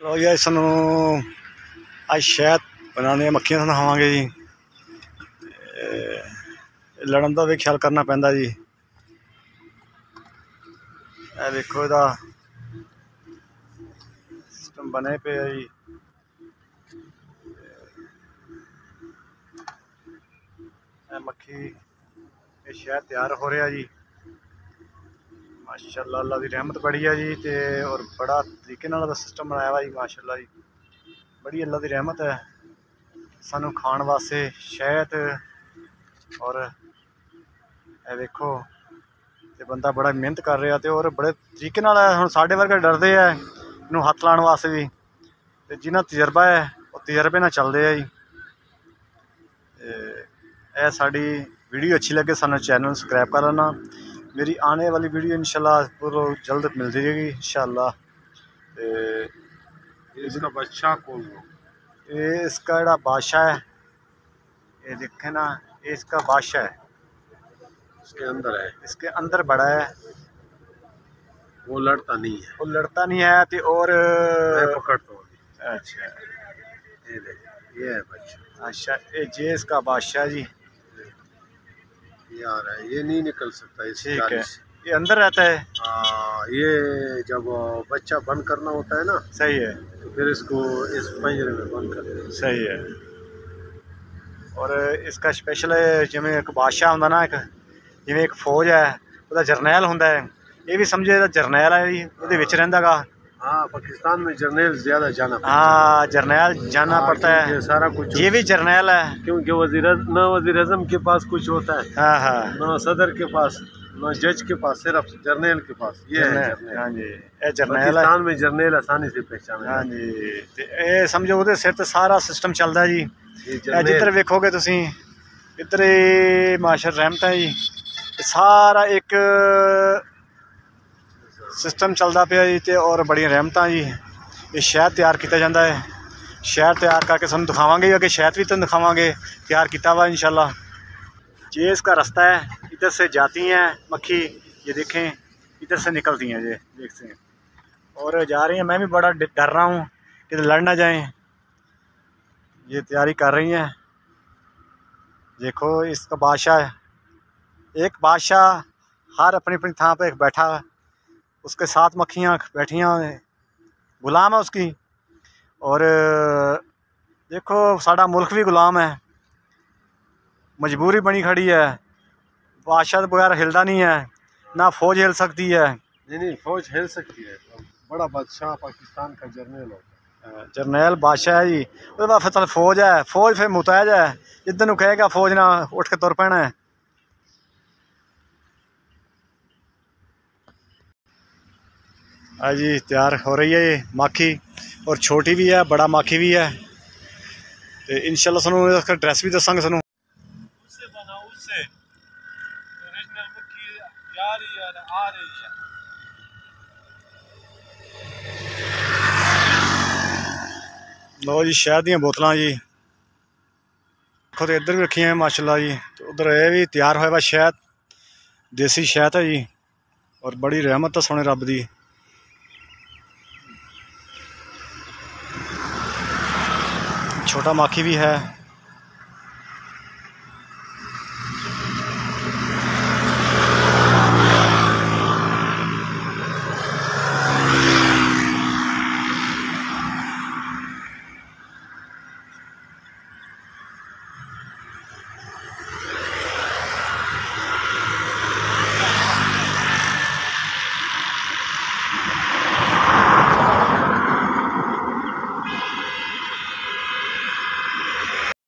ਲੋ ਜੀ ਇਸ ਨੂੰ ਅੱਜ ਸ਼ਹਿਦ ਬਣਾਉਣੇ ਮੱਖੀਆਂ ਨਾਲ ਖਾਵਾਂਗੇ ਜੀ ਲੜਨ ਦਾ ਵੀ ਖਿਆਲ ਕਰਨਾ ਪੈਂਦਾ ਜੀ। ਇਹ ਦੇਖੋ ਇਹਦਾ ਸਿਸਟਮ ਬਣੇ ਪਿਆ ਜੀ। ਇਹ ਮੱਖੀ ਇਹ ਸ਼ਹਿਦ ਤਿਆਰ ਹੋ ਰਿਹਾ ਜੀ। ਮਾਸ਼ਾਅੱਲਾ ਅੱਲਾ ਦੀ ਰਹਿਮਤ ਬੜੀ ਆ ਜੀ ਤੇ ਔਰ ਬੜਾ ਤਰੀਕੇ ਨਾਲ ਦਾ ਸਿਸਟਮ ਬਣਾਇਆ ਵਾ ਜੀ ਮਾਸ਼ਾਅੱਲਾ ਜੀ। ਬੜੀ ਅੱਲਾ ਦੀ ਰਹਿਮਤ ਹੈ। ਸਾਨੂੰ ਖਾਣ ਵਾਸਤੇ ਸ਼ਹਿਦ ਔਰ ਇਹ ਵੇਖੋ, ਤੇ ਬੰਦਾ ਬੜਾ ਮਿਹਨਤ ਕਰ ਰਿਹਾ ਤੇ ਔਰ ਬੜੇ ਤਰੀਕੇ ਨਾਲ ਹੁਣ ਸਾਡੇ ਵਰਗੇ ਡਰਦੇ ਆ, ਇਹਨੂੰ ਹੱਥ ਲਾਉਣ ਵਾਸਤੇ ਵੀ। ਤੇ ਜਿਨ੍ਹਾਂ ਤਜਰਬਾ ਹੈ, ਉਹ ਤਜਰਬੇ ਨਾਲ ਚੱਲਦੇ ਆ ਜੀ। ਤੇ ਇਹ ਸਾਡੀ ਵੀਡੀਓ ਅੱਛੀ ਲੱਗੇ, ਸਾਨੂੰ ਚੈਨਲ ਨੂੰ ਸਬਸਕ੍ਰਾਈਬ ਕਰ ਲੈਣਾ। मेरी आने वाली वीडियो इंशाल्लाह पूरा जल्द मिल जाएगी इंशाल्लाह। ते इसका बच्चा कौन ये इसका जड़ा बादशाह है। ये देखे ना ये इसका बादशाह है। इसके अंदर है? इसके अंदर बड़ा है। वो लड़ता नहीं है। वो लड़ता नहीं है तो और पकड़ता अच्छा। ये देख ये है बच्चा। अच्छा ये जे इसका बादशाह जी। ये आ रहा है ये नहीं निकल सकता इस ठीक जाली है से। ये अंदर रहता है हाँ, ये जब बच्चा बंद करना होता है ना सही है तो फिर इसको इस पंजरे में बंद कर देते हैं। सही है ਔਰ ਇਸਕਾ ਸਪੈਸ਼ਲ ਜਿਵੇਂ ਇੱਕ ਬਾਦਸ਼ਾਹ ਹੁੰਦਾ ਨਾ ਇੱਕ ਜਿਵੇਂ ਇੱਕ ਫੌਜ ਹੈ ਉਹਦਾ ਜਰਨੈਲ ਹੁੰਦਾ ਹੈ ਇਹ ਵੀ ਸਮਝੇ ਇਹਦਾ ਜਰਨੈਲ ਹੈ ਜੀ ਉਹਦੇ ਵਿੱਚ ਰਹਿੰਦਾਗਾ हाँ पाकिस्तान में जर्नल ज्यादा जाना पड़ता हाँ जर्नैल है। जाना हाँ, पड़ता क्योंकि है सारा कुछ ये भी जर्नैल है क्योंकि वजीर न वजीर अजम के पास कुछ होता है हाँ हाँ न सदर के पास न जज के पास सिर्फ जर्नल के पास ये है जर्नैल जर्नल हाँ जी ਇਹ ਜਰਨੈਲ ਹੈ पाकिस्तान में जर्नल आसानी से पहचाना ਹਾਂ ਜੀ ਤੇ ਇਹ ਸਮਝੋ ਉਹਦੇ ਸਿਰ ਤੇ ਸਾਰਾ ਸਿਸਟਮ ਚੱਲਦਾ ਜੀ ये ਇਹ जर्नल ਜਿੱਧਰ ਵੇਖੋਗੇ ਤੁਸੀਂ ਇੱਧਰ ਇਹ ਮਾਸ਼ਰ ਰਹਿਮਤ ਹੈ ਜੀ ਇਹ ਸਾਰਾ ਇੱਕ ਸਿਸਟਮ ਚੱਲਦਾ ਪਿਆ ਜੀ ਤੇ ਔਰ ਬੜੀਆਂ ਰਹਿਮਤਾਂ ਜੀ ਇਹ ਸ਼ਹਿਦ ਤਿਆਰ ਕੀਤਾ ਜਾਂਦਾ ਹੈ ਸ਼ਹਿਦ ਤਿਆਰ ਕਰਕੇ ਸਾਨੂੰ ਦਿਖਾਵਾਂਗੇ ਅੱਗੇ ਸ਼ਹਿਦ ਵੀ ਤੁਹਾਨੂੰ ਦਿਖਾਵਾਂਗੇ ਤਿਆਰ ਕੀਤਾ हुआ इंशाल्लाह ये इसका रास्ता है इधर से जाती हैं मक्खी ये देखें इधर से निकलती हैं ये देखते हैं और जा रही हैं मैं भी बड़ा डर डर रहा हूँ कि लड़ ना जाएं ये तैयारी कर रही हैं देखो इसका बादशाह है एक बादशाह हर अपनी अपनी थां पे बैठा है उसके साथ मक्खियाँ बैठियाँ गुलाम है उसकी। और देखो साड़ा मुल्क भी गुलाम है। मजबूरी बनी खड़ी है। बादशाह तो बगैर हिलदा नहीं है। ना फौज हिल सकती है। नहीं नहीं फौज हिल सकती है। तो बड़ा बादशाह पाकिस्तान का जर्नल जरनेल बादशाह है जी। उसके बाद फिर फौज है। फौज फिर मुतैद है। जिदन कहेगा फौज ना उठ के तुर पैना है। हाँ जी तैयार हो रही है ये माखी और छोटी भी है बड़ा माखी भी है। तो इन शाला ड्रैस भी दसागे सू लो जी शहद दोतल बोतल जी। देखो तो इधर भी रखी है माशाला जी। तो उधर ये भी तैयार हो शहद देसी शहद है जी। और बड़ी रहमत है सोने रब की छोटा माखी भी है।